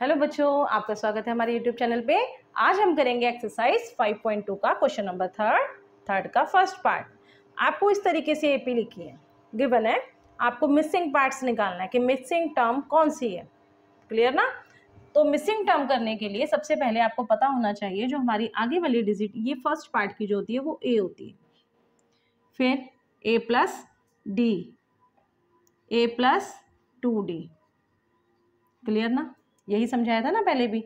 Hello बच्चों, आपका स्वागत है हमारे यूट्यूब चैनल पे। आज हम करेंगे एक्सरसाइज 5.2 का क्वेश्चन नंबर थर्ड थर्ड का फ़र्स्ट पार्ट आपको इस तरीके से एपी लिखी है गिवन है। आपको मिसिंग पार्ट्स निकालना है कि मिसिंग टर्म कौन सी है। क्लियर ना? तो मिसिंग टर्म करने के लिए सबसे पहले आपको पता होना चाहिए जो हमारी आगे वाली डिजिट ये फ़र्स्ट पार्ट की जो होती है, वो ए होती है। फिर A plus D A plus two D clear ना? यही समझाया था ना पहले भी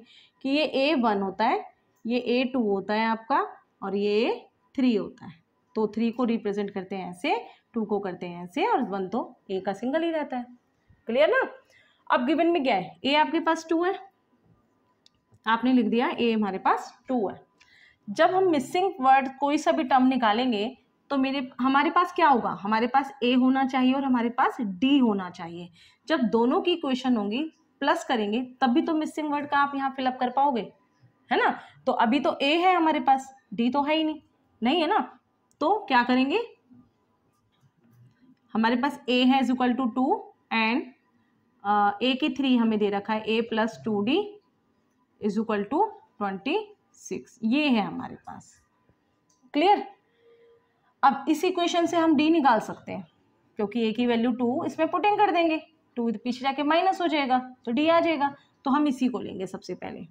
कि ये ए वन होता है, ये ए टू होता है आपका और ये ए थ्री होता है। तो थ्री को रिप्रेजेंट करते हैं ऐसे टू को करते हैं ऐसे और वन तो ए का सिंगल ही रहता है। क्लियर ना? अब गिवन में क्या है? ए आपके पास टू है। आपने लिख दिया ए हमारे पास टू है। जब हम मिसिंग वर्ड कोई सा भी टर्म निकालेंगे तो मेरे, हमारे पास क्या होगा? हमारे पास ए होना चाहिए और हमारे पास डी होना चाहिए। जब दोनों की इक्वेशन होंगी प्लस करेंगे तब भी तो मिसिंग वर्ड का आप यहाँ फिलअप कर पाओगे, है ना? तो अभी तो ए है हमारे पास डी तो है ही नहीं नहीं है ना? तो क्या करेंगे? हमारे पास ए है is equal to two and A की थ्री हमें दे रखा है A plus two D is equal to twenty six ये है हमारे पास। क्लियर अब इस इक्वेशन से हम डी निकाल सकते हैं, क्योंकि ए की वैल्यू टू इसमें पुटिंग कर देंगे। टू पीछे जाके माइनस हो जाएगा तो डी आ जाएगा। तो हम इसी को लेंगे सबसे पहले।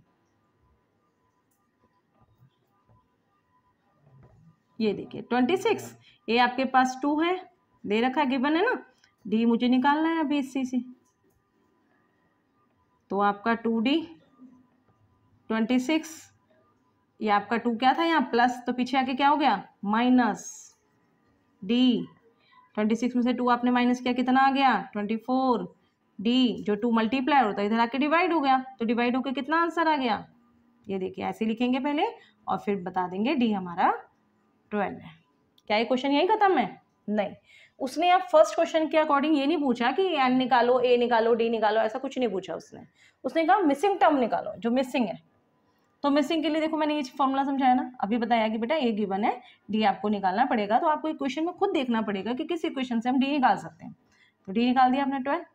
ये देखिए ट्वेंटी सिक्स ए आपके पास टू है। दे रखा है गिवन है ना? डी मुझे निकालना है अभी इसी से। तो आपका टू डी ट्वेंटी सिक्स ये आपका टू क्या था यहाँ? प्लस तो पीछे आके क्या हो गया? माइनस डी ट्वेंटी सिक्स में से टू आपने माइनस किया, कितना आ गया? Twenty four. डी जो टू मल्टीप्लाई होता है, इधर आके डिवाइड हो गया तो डिवाइड होकर कितना आंसर आ गया? ये देखिए, ऐसे लिखेंगे पहले और फिर बता देंगे डी हमारा ट्वेल्व है। क्या ये क्वेश्चन यही खत्म है? नहीं। उसने आप फ़र्स्ट क्वेश्चन के अकॉर्डिंग ये नहीं पूछा कि एन निकालो ए निकालो डी निकालो, ऐसा कुछ नहीं पूछा उसने। उसने कहा मिसिंग टर्म निकालो, जो मिसिंग है। तो मिसिंग के लिए देखो मैंने ये फॉर्मूला समझाया ना, अभी बताया कि बेटा ए गिवन है डी आपको निकालना पड़ेगा तो आपको इक्वेशन में खुद देखना पड़ेगा कि किस इक्वेशन से हम डी निकाल सकते हैं। तो डी निकाल दिया आपने ट्वेल्व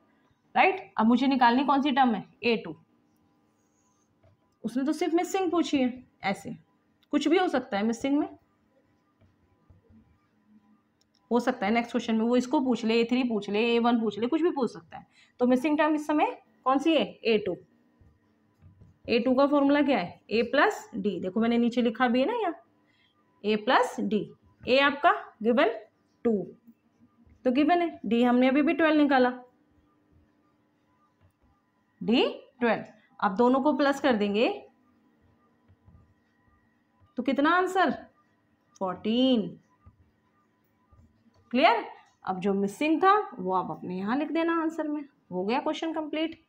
राइट अब मुझे निकालनी कौन सी टर्म है? ए टू उसने तो सिर्फ़ मिसिंग पूछी है, ऐसे। कुछ भी हो सकता है मिसिंग में। हो सकता है नेक्स्ट क्वेश्चन में, वो इसको पूछ ले ए थ्री पूछ ले ए वन पूछ ले, कुछ भी पूछ सकता है। तो मिसिंग टर्म इस समय कौन सी है? ए टू ए टू का फॉर्मूला क्या है? ए प्लस डी देखो मैंने नीचे लिखा भी है ना यहाँ। ए प्लस डी ए आपका गिवन टू तो गिवन है। डी हमने अभी भी ट्वेल्व निकाला। डी ट्वेल्व अब दोनों को प्लस कर देंगे। तो कितना आंसर फोर्टीन क्लियर अब जो मिसिंग था, वो आप अपने यहाँ लिख देना आंसर में। हो गया क्वेश्चन कंप्लीट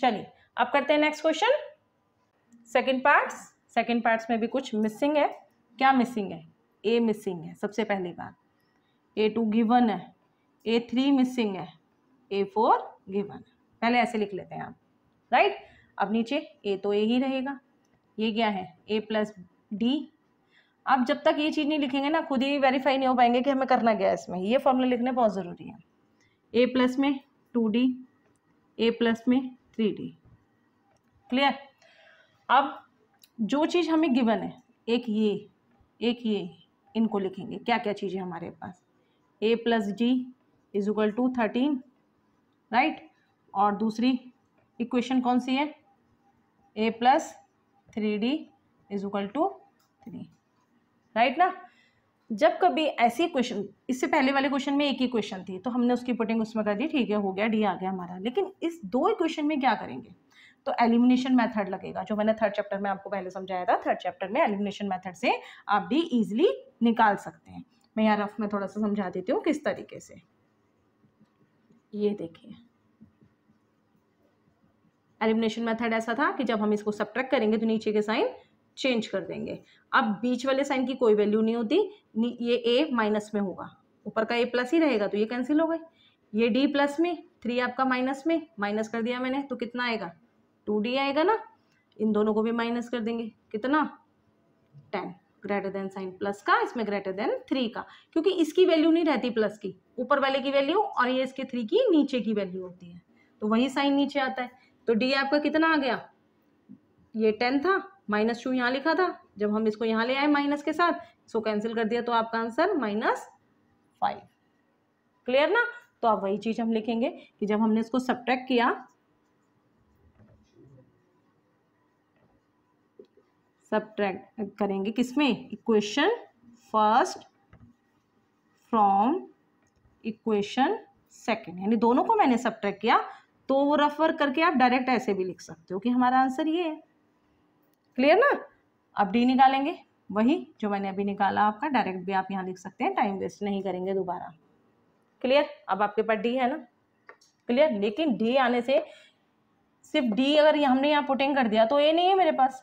चलिए, अब करते हैं next question second parts second parts में भी कुछ मिसिंग है? क्या मिसिंग है? ए मिसिंग है, सबसे पहली बात। ए टू गिवन है। ए थ्री मिसिंग है। ए फोर गिवन है। पहले ऐसे लिख लेते हैं आप। राइट अब नीचे ए तो ए ही रहेगा। ये क्या है? ए प्लस डी आप जब तक ये चीज़ नहीं लिखेंगे ना, खुद ही वेरीफाई नहीं हो पाएँगे कि हमें करना क्या है इसमें। ये फॉर्मूला लिखने बहुत ज़रूरी है। ए प्लस में टू डी ए प्लस में थ्री डी क्लियर अब जो चीज़ हमें गिवन है, एक ये एक ये, इनको लिखेंगे। क्या क्या चीज़ें हमारे पास? A plus D is equal to thirteen right और दूसरी इक्वेशन कौन सी है? A plus three D is equal to three right ना? जब कभी ऐसी क्वेश्चन इससे पहले वाले क्वेश्चन में एक ही क्वेश्चन थी तो हमने उसकी पुटिंग उसमें कर दी, ठीक है, हो गया डी आ गया हमारा। लेकिन इस दो इक्वेशन में क्या करेंगे? तो एलिमिनेशन मेथड लगेगा, जो मैंने थर्ड चैप्टर में आपको पहले समझाया था थर्ड चैप्टर में एलिमिनेशन मेथड से आप डी इजिली निकाल सकते हैं। मैं यहाँ रफ में थोड़ा सा समझा देती हूँ किस तरीके से। ये देखिए। एलिमिनेशन मेथड ऐसा था कि जब हम इसको सब्ट्रैक्ट करेंगे तो नीचे के साइन चेंज कर देंगे। अब बीच वाले साइन की कोई वैल्यू नहीं होती ये ए माइनस में होगा। ऊपर का ए प्लस ही रहेगा तो ये कैंसिल हो गए ये डी प्लस में थ्री आपका माइनस में माइनस कर दिया मैंने तो कितना आएगा? टू डी आएगा ना, इन दोनों को भी माइनस कर देंगे। कितना? Ten greater than sign plus का, इसमें ग्रेटर देन थ्री का। क्योंकि इसकी वैल्यू नहीं रहती प्लस की। ऊपर वाले की वैल्यू और ये इसके थ्री की नीचे की वैल्यू होती है। तो वही साइन नीचे आता है। तो डी आपका कितना आ गया? ये टेन था माइनस टू यहाँ लिखा था। जब हम इसको यहाँ ले आए माइनस के साथ इसको कैंसिल कर दिया तो आपका आंसर माइनस फाइव क्लियर ना? तो आप वही चीज़ हम लिखेंगे कि जब हमने इसको सब्ट्रैक्ट किया सब्ट्रैक्ट करेंगे किसमें? Equation first from equation second यानी दोनों को मैंने सब्ट्रैक्ट किया तो वो रेफर करके आप डायरेक्ट ऐसे भी लिख सकते हो कि हमारा आंसर ये है। क्लियर ना? अब डी निकालेंगे। वही जो मैंने अभी निकाला आपका डायरेक्ट भी आप यहाँ लिख सकते हैं टाइम वेस्ट नहीं करेंगे दोबारा। क्लियर अब आपके पास डी है ना? क्लियर लेकिन डी आने से सिर्फ़ डी अगर हमने यहाँ पुटिंग कर दिया तो ए नहीं है मेरे पास।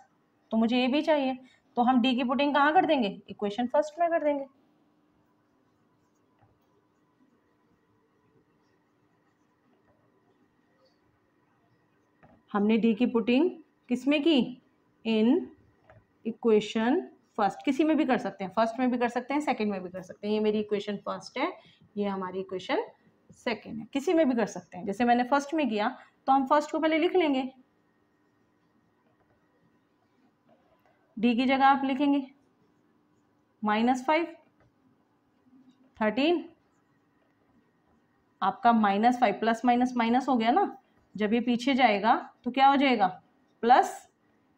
तो मुझे ए भी चाहिए। तो हम डी की पुटिंग कहाँ कर देंगे? इक्वेशन फ़र्स्ट में कर देंगे। हमने डी की पुटिंग किसमें की? इन इक्वेशन फ़र्स्ट किसी में भी कर सकते हैं। फ़र्स्ट में भी कर सकते हैं सेकंड में भी कर सकते हैं। ये मेरी इक्वेशन फ़र्स्ट है। ये हमारी इक्वेशन सेकंड है। किसी में भी कर सकते हैं। जैसे मैंने फ़र्स्ट में किया तो हम फ़र्स्ट को पहले लिख लेंगे। डी की जगह आप लिखेंगे। माइनस फाइव, थर्टीन, आपका minus five plus minus minus हो गया ना। जब ये पीछे जाएगा तो क्या हो जाएगा? प्लस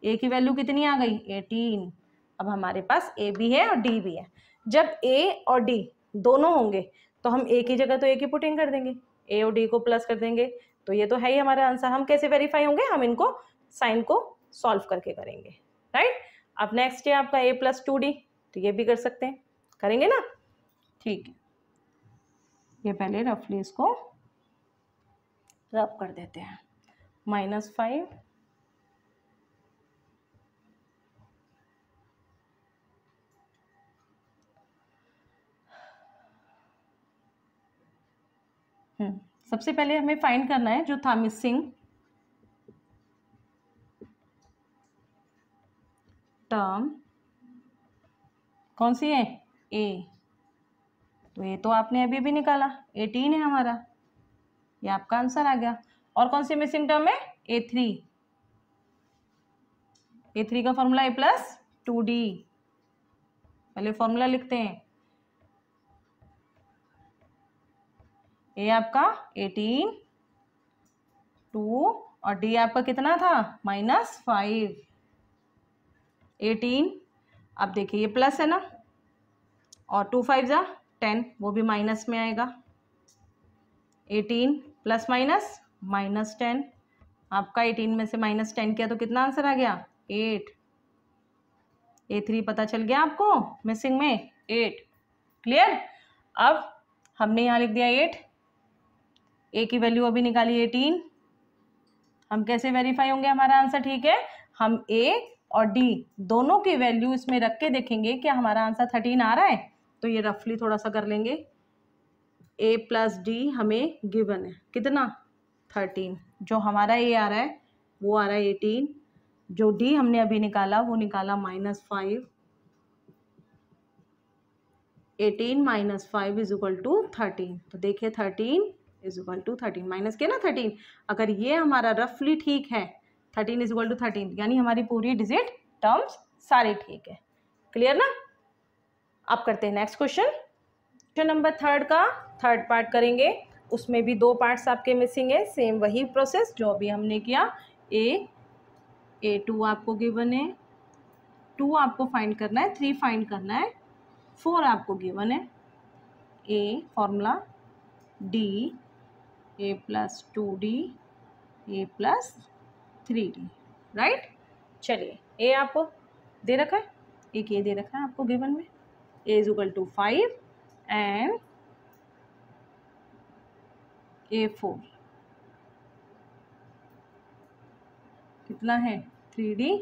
ए की वैल्यू कितनी आ गई? एटीन। अब हमारे पास ए भी है और डी भी है। जब ए और डी दोनों होंगे तो हम ए की जगह तो ए की पुटिंग कर देंगे। ए और डी को प्लस कर देंगे। तो ये तो है ही हमारा आंसर। हम कैसे वेरीफाई होंगे? हम इनको साइन को सॉल्व करके करेंगे। राइट अब नेक्स्ट है आपका ए प्लस टू डी तो ये भी कर सकते हैं। करेंगे ना? ठीक है। ये पहले रफली इसको रब कर देते हैं। माइनस फाइव हम्म, सबसे पहले हमें फाइंड करना है जो था मिसिंग टर्म कौन सी है? ए तो ये तो आपने अभी भी निकाला। एटीन है हमारा। ये आपका आंसर आ गया। और कौन सी मिसिंग टर्म है? ए थ्री ए थ्री का formula A plus two D पहले फॉर्मूला लिखते हैं। ए आपका एटीन टू और डी आपका कितना था? माइनस फाइव एटीन अब देखिए ये प्लस है ना? और टू फाइव ज़ा टेन वो भी माइनस में आएगा। Eighteen plus minus minus ten आपका एटीन में से माइनस टेन किया तो कितना आंसर आ गया? एट ए थ्री पता चल गया आपको मिसिंग में? एट क्लियर अब हमने यहाँ लिख दिया एट ए की वैल्यू अभी निकाली एटीन हम कैसे वेरीफाई होंगे हमारा आंसर ठीक है? हम ए और डी दोनों की वैल्यू इसमें रख के देखेंगे क्या हमारा आंसर थर्टीन आ रहा है तो ये रफली थोड़ा सा कर लेंगे। ए प्लस डी हमें गिवन है। कितना? थर्टीन जो हमारा ए आ रहा है, वो आ रहा है एटीन जो डी हमने अभी निकाला, वो निकाला minus five eighteen minus five is equal to thirteen तो देखिए thirteen is equal to thirteen minus के ना थर्टीन अगर ये हमारा रफली ठीक है thirteen is equal to thirteen यानी हमारी पूरी डिजिट टर्म्स सारी ठीक है। क्लियर ना? आप करते हैं next question question number third का थर्ड पार्ट करेंगे। उसमें भी दो पार्ट्स आपके मिसिंग है। सेम वही प्रोसेस जो अभी हमने किया। ए ए टू आपको गिवन है। टू आपको फाइंड करना है। थ्री फाइंड करना है। फोर आपको गिवन है। A formula D A plus two D A plus three D right चलिए ए आपको दे रखा है? एक ए दे रखा है आपको गिवन में। A is equal to five and A four कितना है? थ्री डी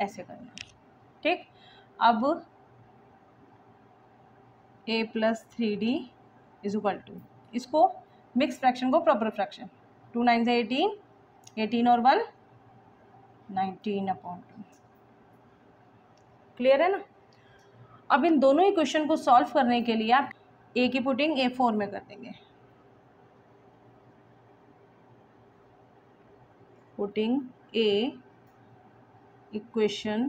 ऐसे करना। ठीक? अब A plus three D is equal to इसको मिक्स फ्रैक्शन को प्रॉपर फ्रैक्शन टू नाइन से एटीन एटीन और one nineteen upon two clear है ना? अब इन दोनों इक्वेशन को सॉल्व करने के लिए आप ए की पुटिंग ए फोर में कर देंगे। Putting A equation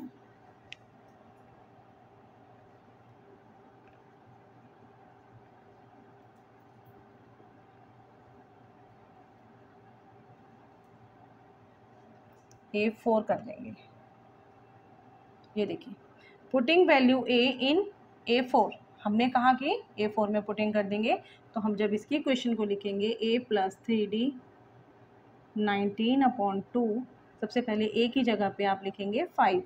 A four कर देंगे। ये देखिए putting value A in A four हमने कहा कि ए फोर में पुटिंग कर देंगे तो हम जब इसकी क्वेश्चन को लिखेंगे A plus three D nineteen upon two सबसे पहले ए की जगह पे आप लिखेंगे फाइव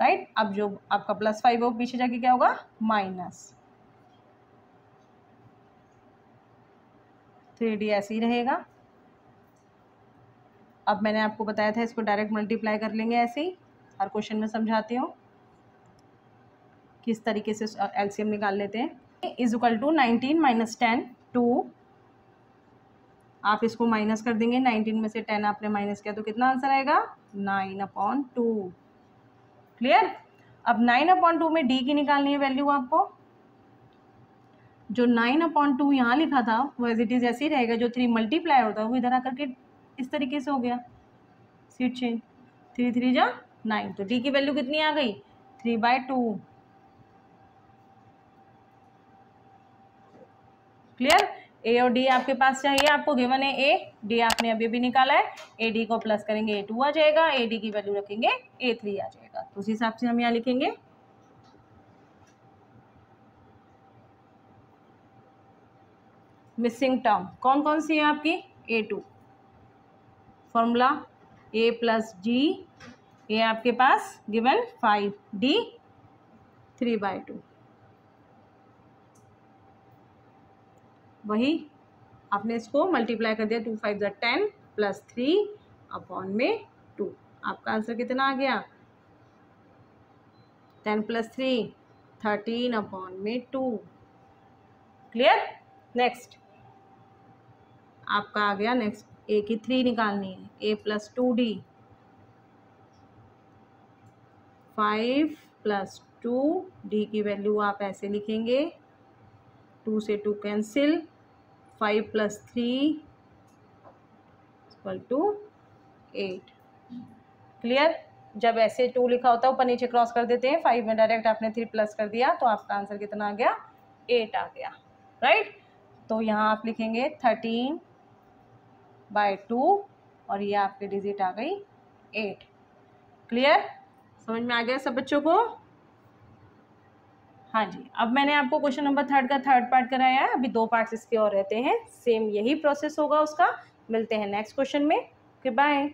राइट अब जो आपका प्लस फाइव हो पीछे जाके क्या होगा? माइनस थ्री डी ऐसे ही रहेगा। अब मैंने आपको बताया था, इसको डायरेक्ट मल्टीप्लाई कर लेंगे ऐसे ही। हर क्वेश्चन में समझाती हूँ। किस तरीके से एलसीएम निकाल लेते हैं। Is equal to nineteen minus ten two आप इसको माइनस कर देंगे। नाइनटीन में से टेन आपने माइनस किया तो कितना आंसर आएगा? नाइन अपॉन टू क्लियर अब नाइन अपॉन टू में डी की निकालनी है वैल्यू आपको। जो नाइन अपॉन टू यहाँ लिखा था, वो एज इट इज़ ऐसे ही रहेगा, जो थ्री मल्टीप्लाई होता है, वो इधर आकर के इस तरीके से हो गया। सीट चेंज थ्री थ्री जा नाइन तो डी की वैल्यू कितनी आ गई? Three by two clear A और डी आपके पास चाहिए, आपको गिवन है ए डी आपने अभी भी निकाला है ए डी को प्लस करेंगे ए टू आ जाएगा ए डी की वैल्यू रखेंगे ए थ्री आ जाएगा। तो उस हिसाब से हम यहाँ लिखेंगे। मिसिंग टर्म कौन कौन सी है आपकी? A two formula A plus G A आपके पास given five D three by two वही आपने इसको मल्टीप्लाई कर दिया टू फाइव ज़ा टेन प्लस थ्री अपॉन में टू आपका आंसर कितना आ गया? Ten plus three thirteen upon में टू क्लियर नेक्स्ट आपका आ गया नेक्स्ट ए की थ्री निकालनी है. A plus two D five plus two D की वैल्यू आप ऐसे लिखेंगे. टू से two cancel five plus three equal to eight clear जब ऐसे टू लिखा होता है, ऊपर नीचे क्रॉस कर देते हैं फाइव में डायरेक्ट आपने थ्री प्लस कर दिया तो आपका आंसर कितना आ गया? एट आ गया राइट तो यहाँ आप लिखेंगे थर्टीन बाय टू और ये आपकी डिजिट आ गई एट क्लियर समझ में आ गया सब बच्चों को? हाँ जी, अब मैंने आपको क्वेश्चन नंबर थर्ड का थर्ड पार्ट कराया है। अभी दो पार्ट्स इसके और रहते हैं। सेम यही प्रोसेस होगा उसका। मिलते हैं नेक्स्ट क्वेश्चन में। Okay bye